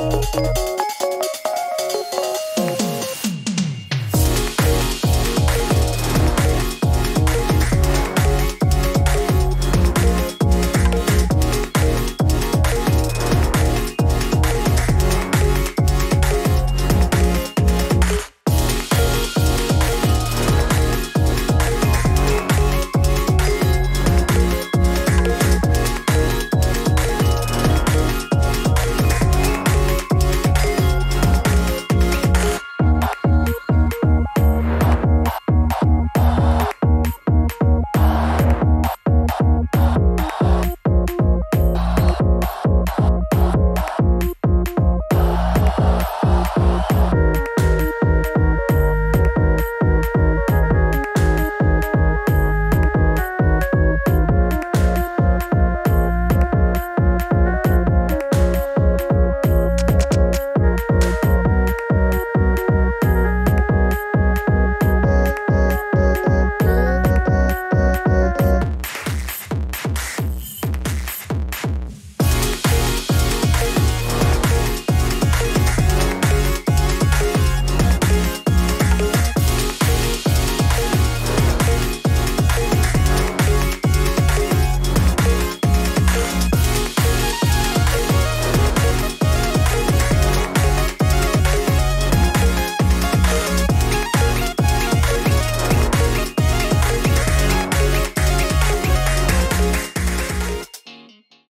Música